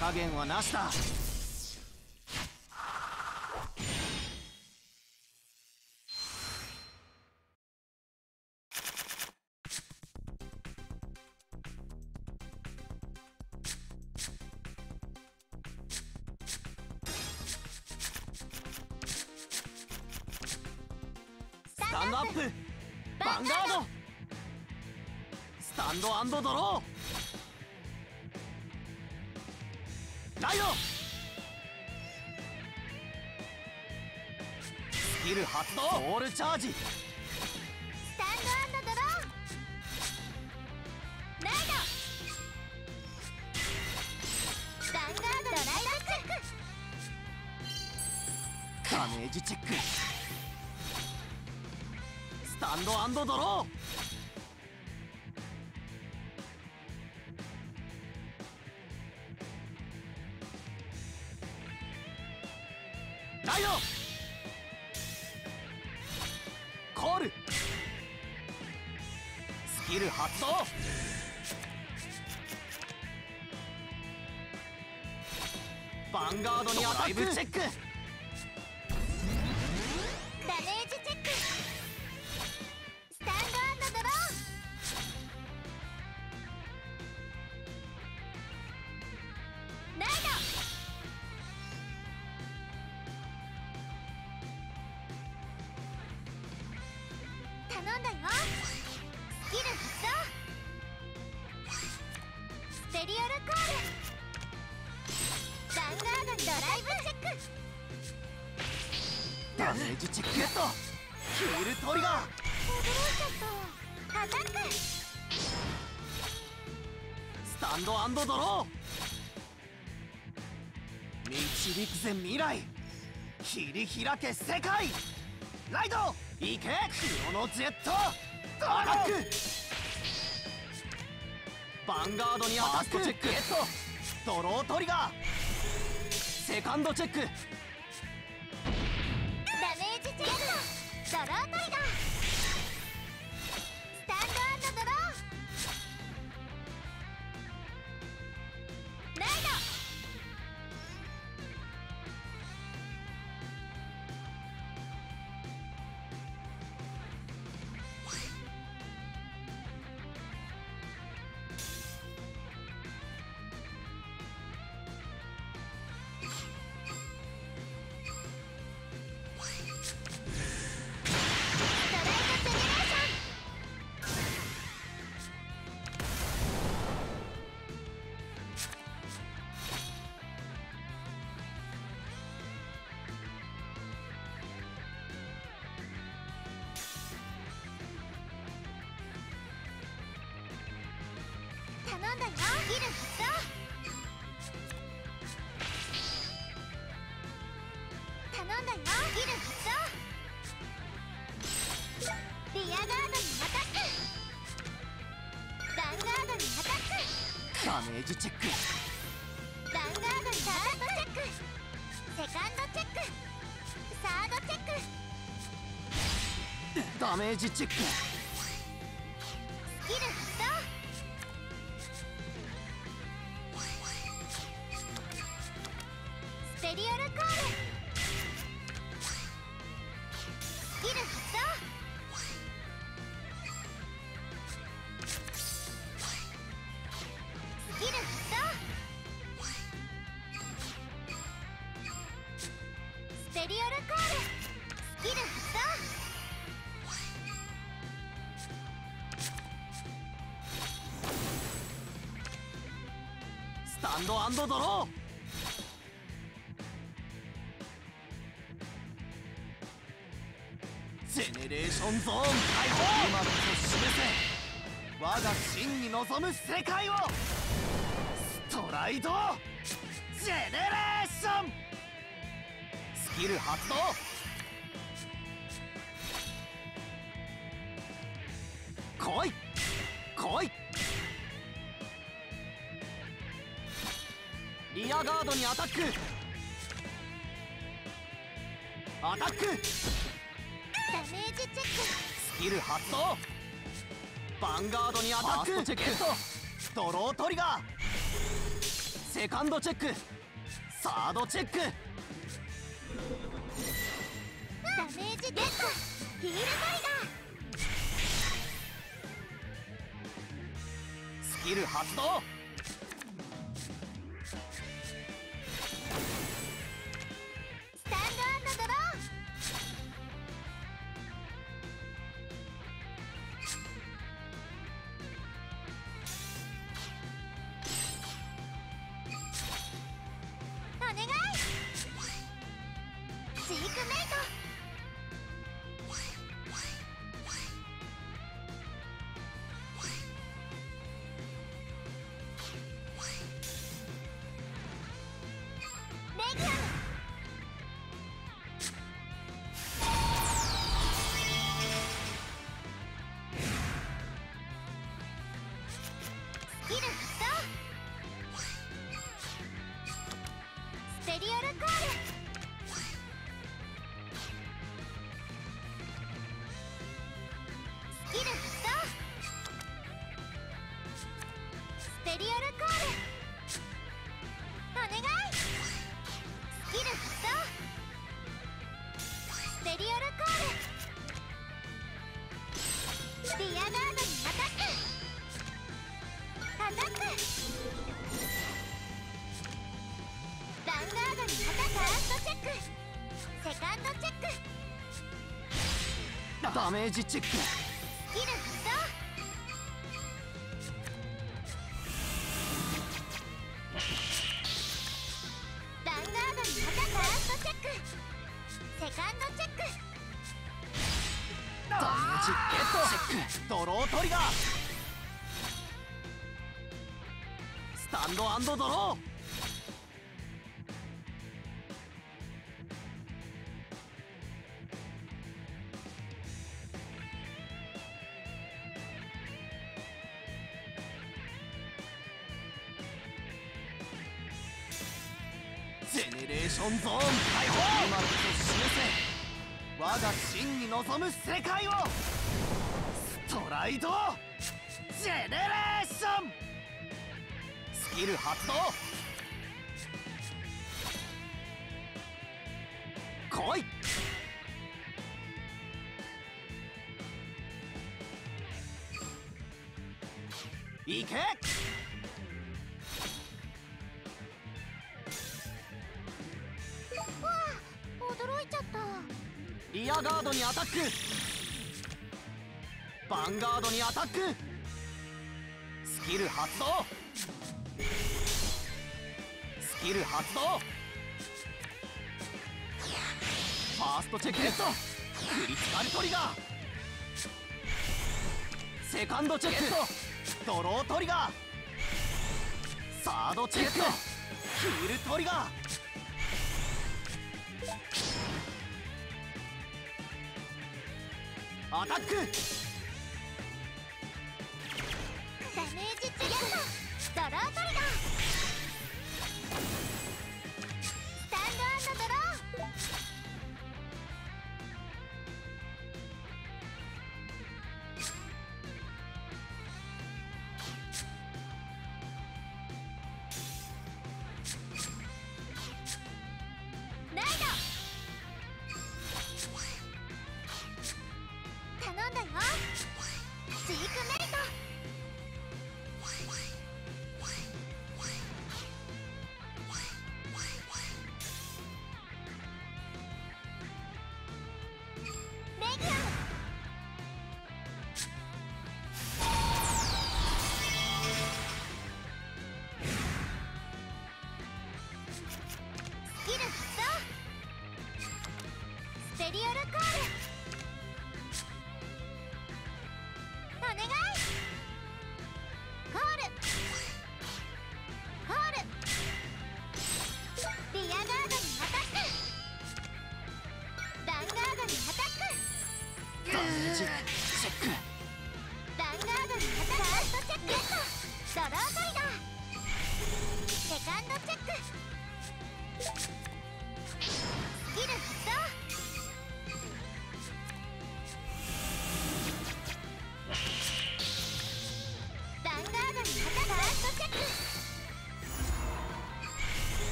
加減はなしだ。スタンドアップ。ヴァンガード。スタンドアンドドローライドスキル発動！オールチャージ！スタンドドローライド！ヴァンガードライドチェック！ダメージチェック！スタンドアンドドロースキル発動ヴァンガードにアタック。チェック。ダメージチェック。スタンドドローライド頼んだよライブチェックダメージチェック。ゲットヒールトリガー驚いちゃったアタックスタンドアンドドロー。導くぜ未来切り開け世界。ライド行け。クロノジェット。アタック。ヴァンガードにアタックチェック。ゲットドロートリガー。セカンドチェック。ダメージチェック。ドロータんだよギル発動頼んだよギル発動リアガードにアタックヴァンガードにアタックダメージチェックヴァンガードにサードチェックセカンドチェックサードチェックダメージチェック。ンドアンドドロージェネレーションゾーン解放。今こそ示せ我が真に望む世界を。ストライド。ジェネレーションスキル発動。来い。リアガードにアタック。アタック。ダメージチェックスキル発動。ヴァンガードにアタック。チェックドロートリガー。セカンドチェック。サードチェック。ダメージゲットヒールタイガー。スキル発動ダメージチェック。スキル発動ランガードにアタックファーストチェック。セカンドチェック。ダメージゲットチェック。ドロートリガースタンドドローゼネレーションゾーン解放今こそ示せ我が真に望む世界をストライドジェネレーションスキル発動来い行けリアガードにアタック。ヴァンガードにアタック。スキル発動。スキル発動。ファーストチェックゲット。クリティカルトリガー。セカンドチェック。ドロートリガー。サードチェック。ヒールトリガー。アタック。ダメージチェックドロートリガー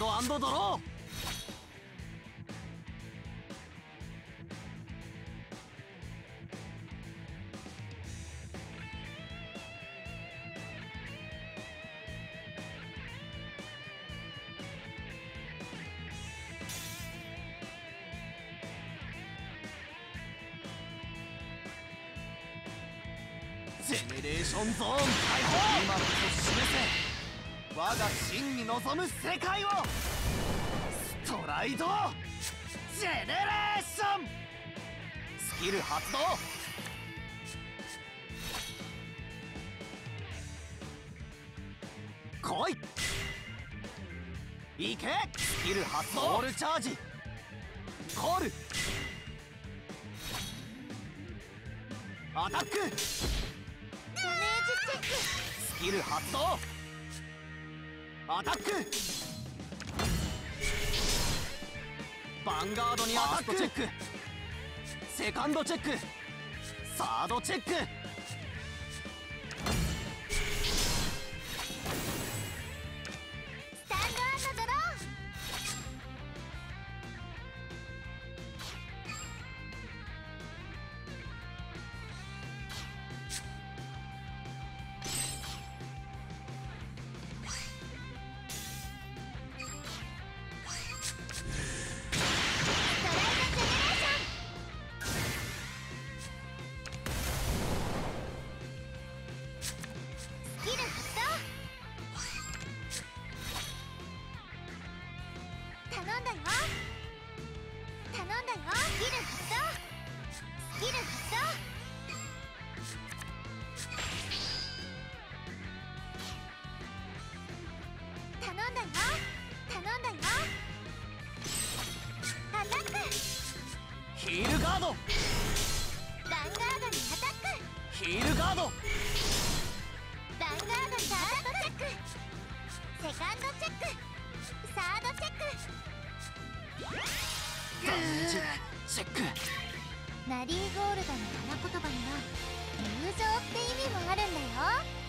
ドドロー。ジェネレーションゾーン解放。今こそ示せ我が真に望む世界を。ストライド。ジェネレーション。スキル発動。来い。いけ。スキル発動。オールチャージ。コールアタック。ダメージチェック。スキル発動アタックヴァンガードにアタックチェック!セカンドチェックサードチェックヒールガード。ヴァンガードにアタックヒールガード。ヴァンガードにサードチェック。セカンドチェック。サードチェッダメージチェック。クマリーゴールドの花言葉には友情って意味もあるんだよ